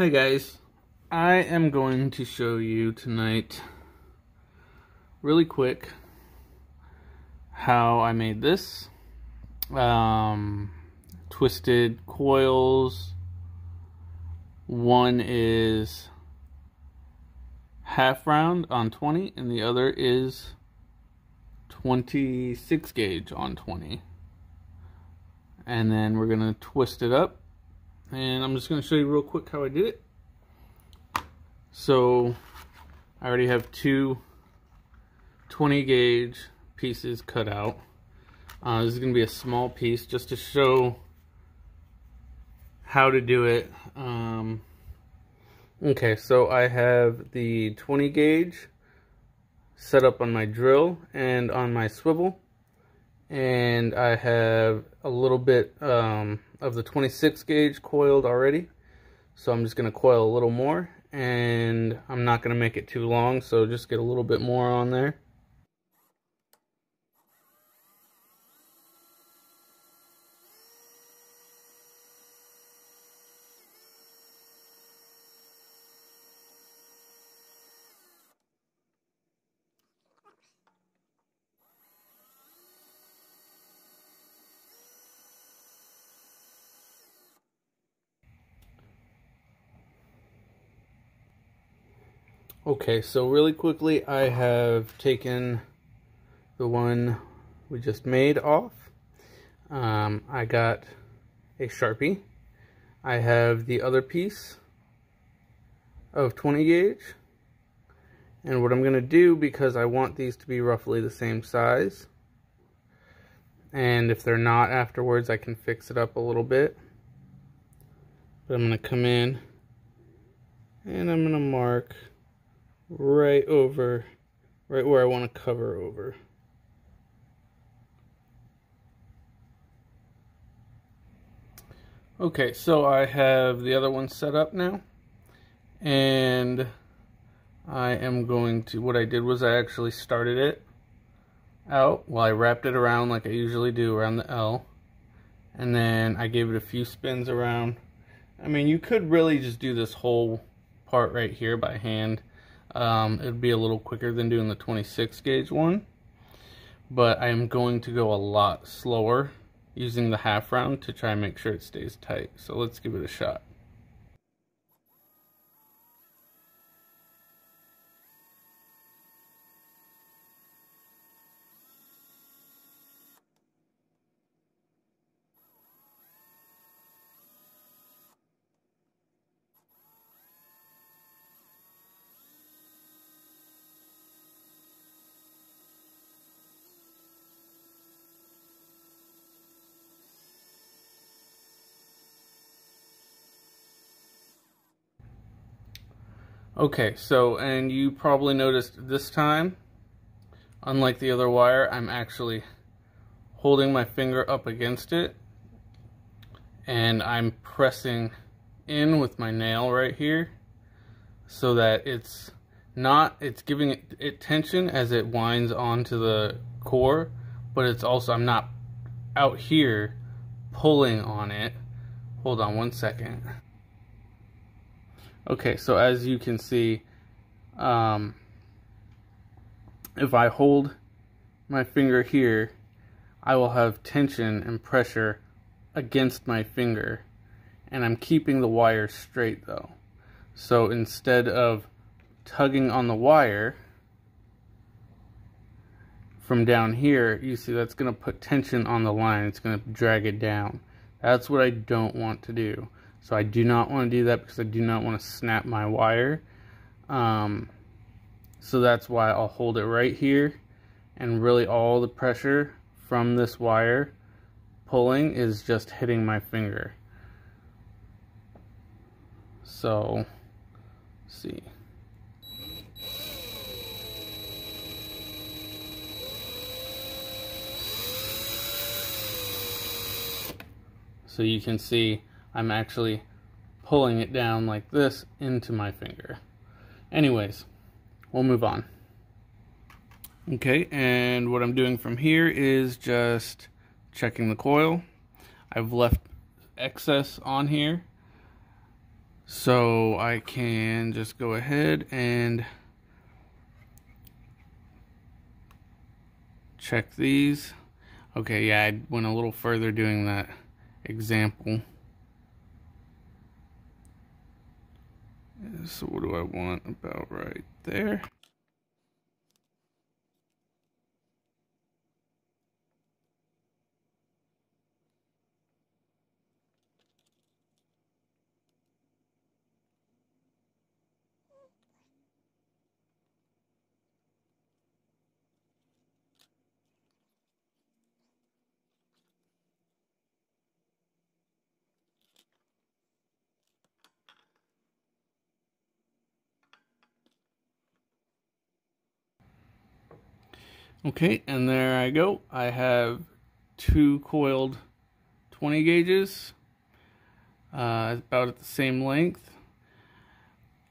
Hi guys, I am going to show you tonight really quick how I made this. Um, twisted coils. One is half round on 20 and the other is 26 gauge on 20. And then we're going to twist it up and I'm just going to show you real quick how I did it. So I already have two 20 gauge pieces cut out. Uh, this is going to be a small piece just to show how to do it. Um, okay, so I have the 20 gauge set up on my drill and on my swivel. And I have a little bit um, of the 26 gauge coiled already. So I'm just going to coil a little more and I'm not going to make it too long. So just get a little bit more on there. Okay, so really quickly, I have taken the one we just made off. Um, I got a Sharpie. I have the other piece of 20 gauge. And what I'm going to do, because I want these to be roughly the same size, and if they're not afterwards, I can fix it up a little bit. But I'm going to come in, and I'm going to mark right over, right where I want to cover over. Okay, so I have the other one set up now. And I am going to, what I did was I actually started it out. Well, I wrapped it around like I usually do around the L. And then I gave it a few spins around. I mean, you could really just do this whole part right here by hand. Um, it would be a little quicker than doing the 26 gauge one. But I am going to go a lot slower using the half round to try and make sure it stays tight. So let's give it a shot. Okay, so, and you probably noticed this time, unlike the other wire, I'm actually holding my finger up against it, and I'm pressing in with my nail right here, so that it's not, it's giving it, it tension as it winds onto the core, but it's also, I'm not out here pulling on it. Hold on one second. Okay, so as you can see, um, if I hold my finger here, I will have tension and pressure against my finger. And I'm keeping the wire straight though. So instead of tugging on the wire from down here, you see that's going to put tension on the line. It's going to drag it down. That's what I don't want to do. So I do not want to do that because I do not want to snap my wire. Um, so that's why I'll hold it right here. And really all the pressure from this wire pulling is just hitting my finger. So, see. So you can see I'm actually pulling it down like this into my finger. Anyways, we'll move on. Okay, and what I'm doing from here is just checking the coil. I've left excess on here. So I can just go ahead and check these. Okay, yeah, I went a little further doing that example. So what do I want about right there? Okay, and there I go. I have two coiled 20 gauges, uh, about at the same length.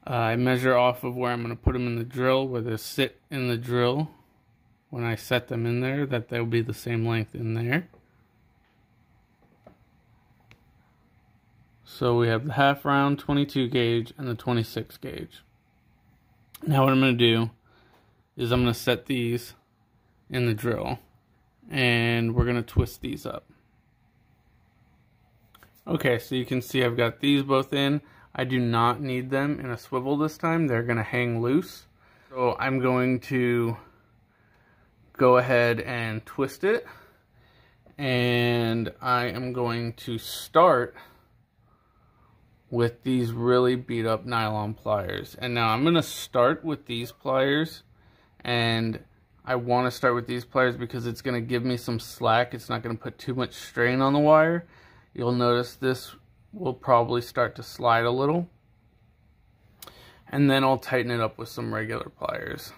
Uh, I measure off of where I'm going to put them in the drill, where they sit in the drill. When I set them in there, that they'll be the same length in there. So we have the half round 22 gauge and the 26 gauge. Now what I'm going to do is I'm going to set these in the drill and we're going to twist these up. Okay, so you can see I've got these both in. I do not need them in a swivel this time. They're going to hang loose. So I'm going to go ahead and twist it. And I am going to start with these really beat up nylon pliers. And now I'm going to start with these pliers and I want to start with these pliers because it's going to give me some slack. It's not going to put too much strain on the wire. You'll notice this will probably start to slide a little. And then I'll tighten it up with some regular pliers.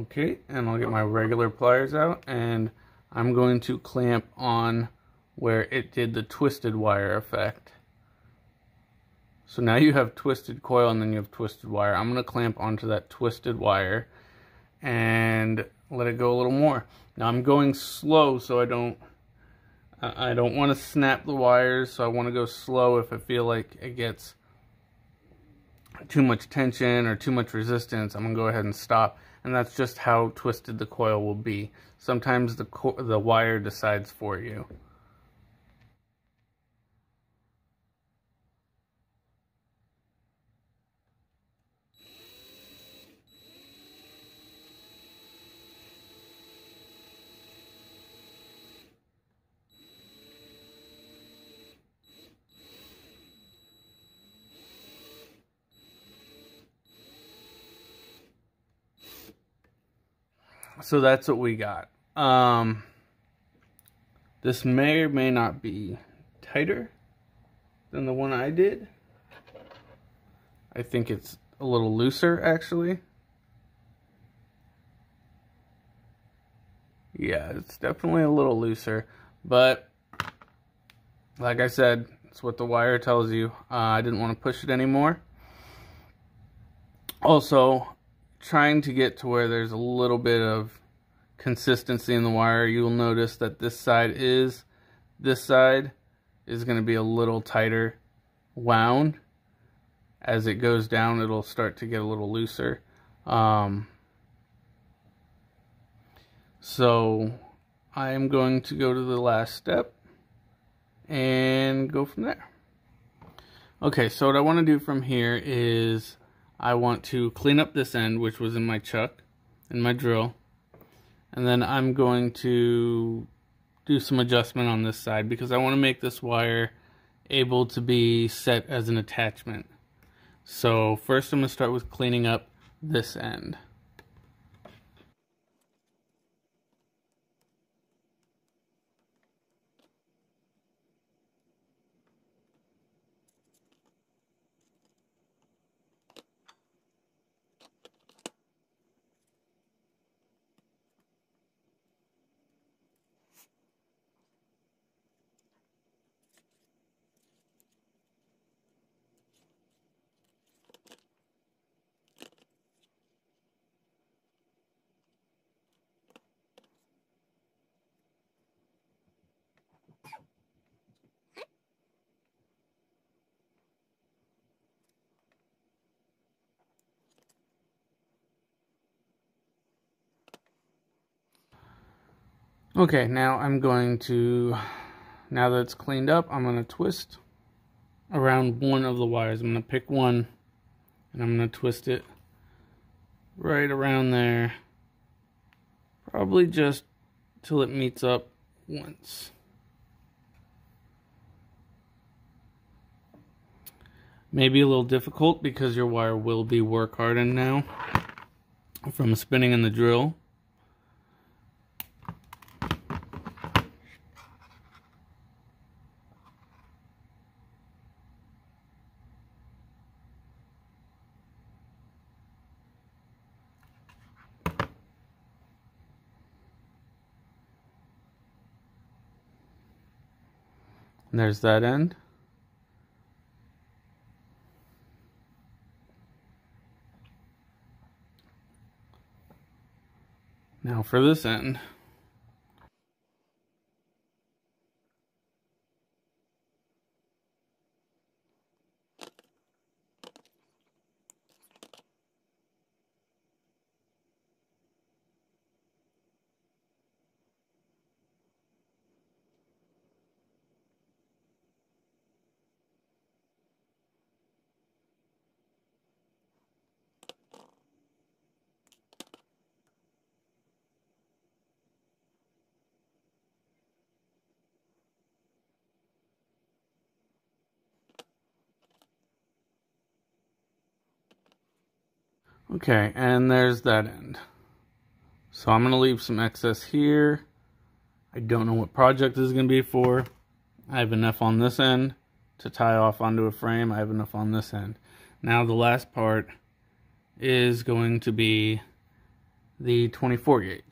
Okay, and I'll get my regular pliers out and I'm going to clamp on where it did the twisted wire effect. So now you have twisted coil and then you have twisted wire. I'm going to clamp onto that twisted wire and let it go a little more. Now I'm going slow so I don't I don't want to snap the wires so I want to go slow if I feel like it gets too much tension or too much resistance I'm going to go ahead and stop and that's just how twisted the coil will be. Sometimes the, the wire decides for you. So that's what we got. Um, this may or may not be tighter than the one I did. I think it's a little looser, actually. Yeah, it's definitely a little looser, but like I said, it's what the wire tells you. Uh, I didn't want to push it anymore. Also, trying to get to where there's a little bit of consistency in the wire, you'll notice that this side is, this side is going to be a little tighter wound. As it goes down, it'll start to get a little looser. Um, so I am going to go to the last step and go from there. Okay, so what I want to do from here is I want to clean up this end, which was in my chuck, in my drill. And then I'm going to do some adjustment on this side because I want to make this wire able to be set as an attachment. So first I'm going to start with cleaning up this end. Okay, now I'm going to, now that it's cleaned up, I'm going to twist around one of the wires. I'm going to pick one and I'm going to twist it right around there. Probably just till it meets up once. Maybe a little difficult because your wire will be work hardened now from spinning in the drill. And there's that end. Now for this end. Okay, and there's that end. So I'm going to leave some excess here. I don't know what project this is going to be for. I have enough on this end to tie off onto a frame. I have enough on this end. Now the last part is going to be the 24 gauge.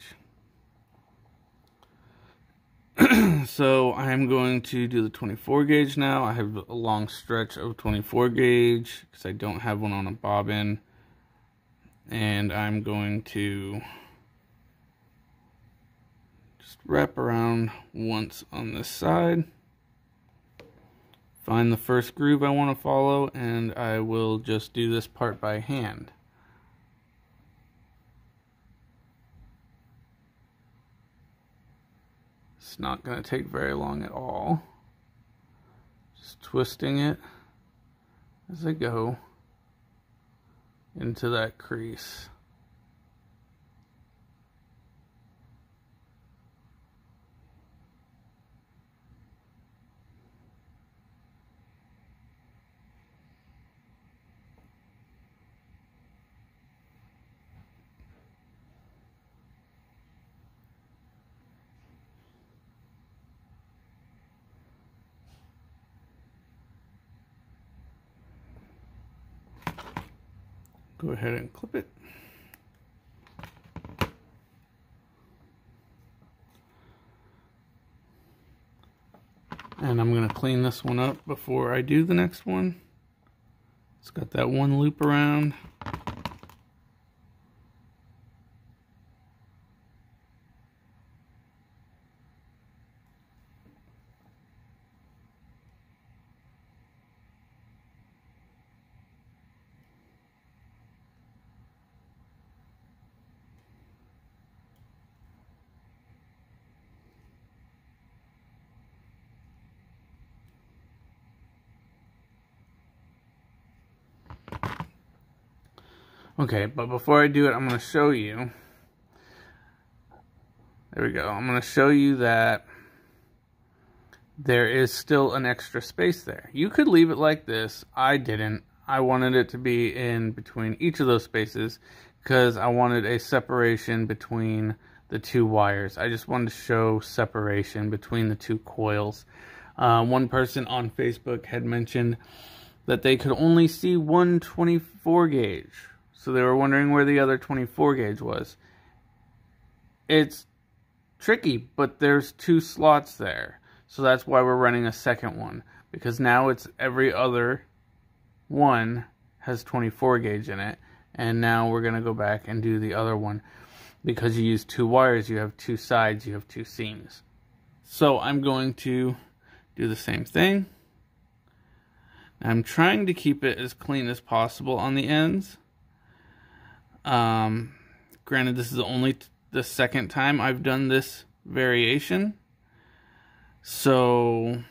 so I'm going to do the 24 gauge now. I have a long stretch of 24 gauge because I don't have one on a bobbin and I'm going to just wrap around once on this side. Find the first groove I want to follow and I will just do this part by hand. It's not going to take very long at all. Just twisting it as I go into that crease. go ahead and clip it. And I'm going to clean this one up before I do the next one. It's got that one loop around. Okay, but before I do it, I'm going to show you. There we go. I'm going to show you that there is still an extra space there. You could leave it like this. I didn't. I wanted it to be in between each of those spaces because I wanted a separation between the two wires. I just wanted to show separation between the two coils. Uh, one person on Facebook had mentioned that they could only see one 24 gauge so they were wondering where the other 24 gauge was. It's tricky, but there's two slots there. So that's why we're running a second one. Because now it's every other one has 24 gauge in it. And now we're going to go back and do the other one. Because you use two wires, you have two sides, you have two seams. So I'm going to do the same thing. I'm trying to keep it as clean as possible on the ends. Um, granted, this is only the second time I've done this variation. So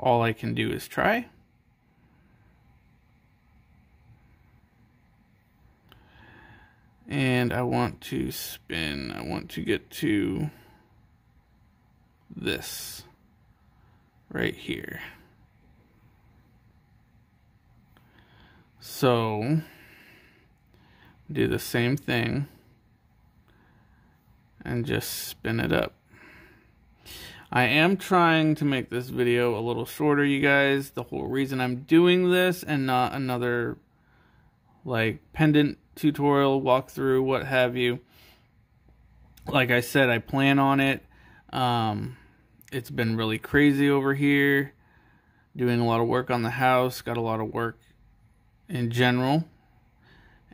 all I can do is try. And I want to spin, I want to get to this right here. So do the same thing and just spin it up. I am trying to make this video a little shorter, you guys. The whole reason I'm doing this and not another like pendant tutorial, walkthrough, what have you. Like I said, I plan on it. Um, it's been really crazy over here. Doing a lot of work on the house, got a lot of work in general.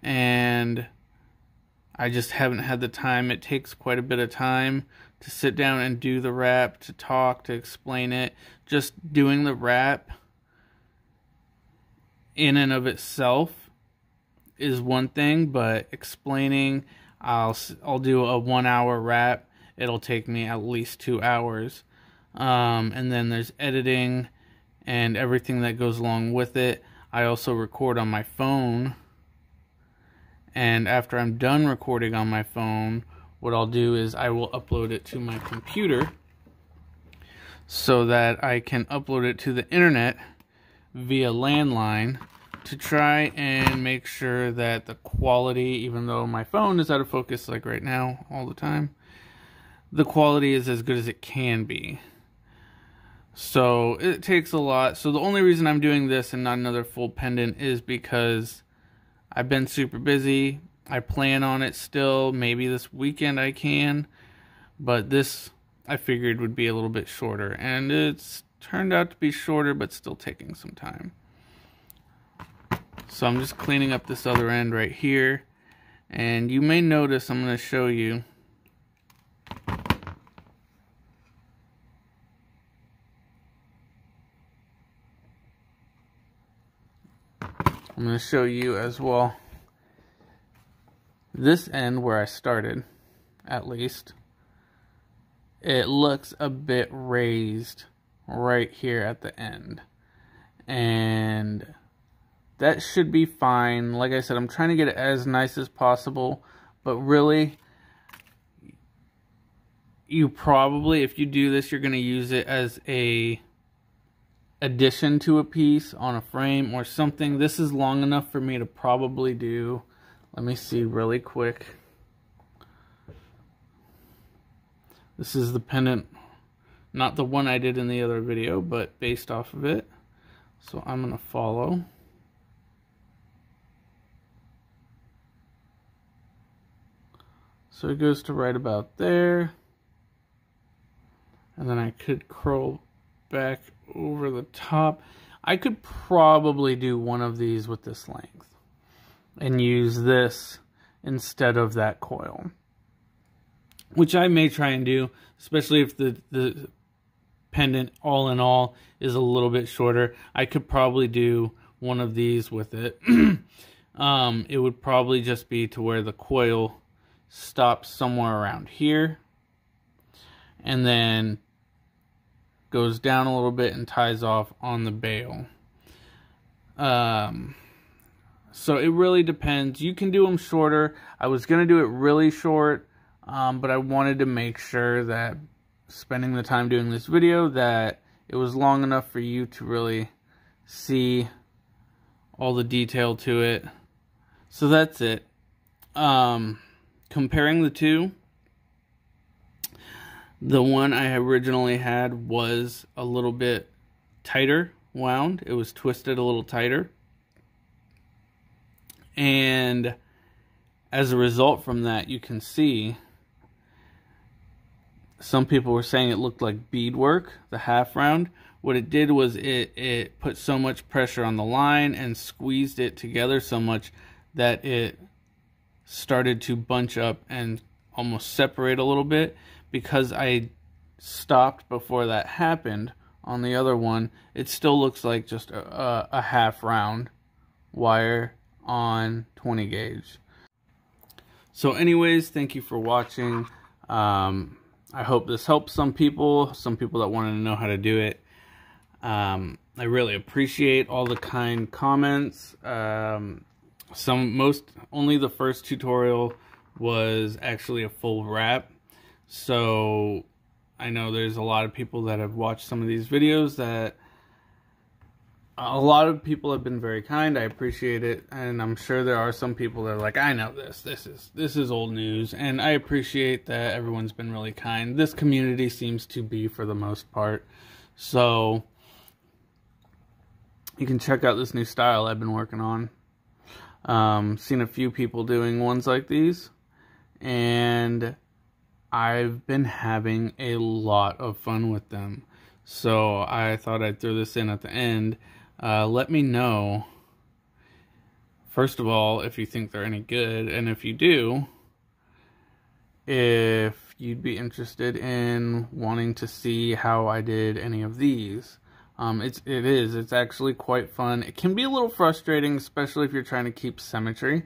And I just haven't had the time. It takes quite a bit of time to sit down and do the wrap, to talk, to explain it. Just doing the wrap in and of itself is one thing, but explaining, I'll I'll do a one hour wrap. It'll take me at least two hours, um, and then there's editing and everything that goes along with it. I also record on my phone and after I'm done recording on my phone, what I'll do is I will upload it to my computer so that I can upload it to the internet via landline to try and make sure that the quality, even though my phone is out of focus like right now all the time, the quality is as good as it can be. So it takes a lot. So the only reason I'm doing this and not another full pendant is because I've been super busy. I plan on it still. Maybe this weekend I can. But this I figured would be a little bit shorter. And it's turned out to be shorter, but still taking some time. So I'm just cleaning up this other end right here. And you may notice I'm going to show you I'm going to show you as well this end where I started, at least, it looks a bit raised right here at the end. And that should be fine. Like I said, I'm trying to get it as nice as possible, but really, you probably, if you do this, you're going to use it as a addition to a piece on a frame or something. This is long enough for me to probably do. Let me see really quick. This is the pendant, not the one I did in the other video, but based off of it. So I'm going to follow. So it goes to right about there. And then I could curl back over the top. I could probably do one of these with this length and use this instead of that coil. Which I may try and do, especially if the, the pendant all in all is a little bit shorter. I could probably do one of these with it. um, it would probably just be to where the coil stops somewhere around here. And then goes down a little bit and ties off on the bail. Um, so it really depends. You can do them shorter. I was going to do it really short, um, but I wanted to make sure that spending the time doing this video that it was long enough for you to really see all the detail to it. So that's it. Um, comparing the two, the one I originally had was a little bit tighter wound. It was twisted a little tighter. And as a result from that, you can see some people were saying it looked like beadwork, the half round. What it did was it, it put so much pressure on the line and squeezed it together so much that it started to bunch up and almost separate a little bit because I stopped before that happened on the other one, it still looks like just a, a half round wire on 20 gauge. So anyways, thank you for watching. Um, I hope this helps some people, some people that wanted to know how to do it. Um, I really appreciate all the kind comments. Um, some most only the first tutorial was actually a full wrap. So I know there's a lot of people that have watched some of these videos that a lot of people have been very kind. I appreciate it, and I'm sure there are some people that are like, "I know this. This is this is old news," and I appreciate that everyone's been really kind. This community seems to be for the most part. So you can check out this new style I've been working on. Um, seen a few people doing ones like these, and I've been having a lot of fun with them. So I thought I'd throw this in at the end uh, let me know, first of all, if you think they're any good, and if you do, if you'd be interested in wanting to see how I did any of these. Um, it's it is it's actually quite fun. It can be a little frustrating, especially if you're trying to keep symmetry,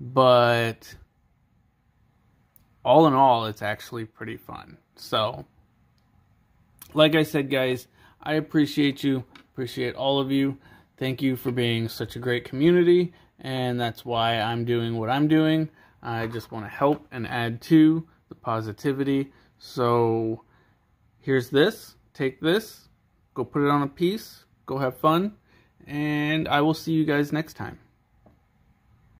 but all in all, it's actually pretty fun. So, like I said, guys, I appreciate you. Appreciate all of you. Thank you for being such a great community, and that's why I'm doing what I'm doing. I just want to help and add to the positivity. So here's this. Take this. Go put it on a piece. Go have fun. And I will see you guys next time.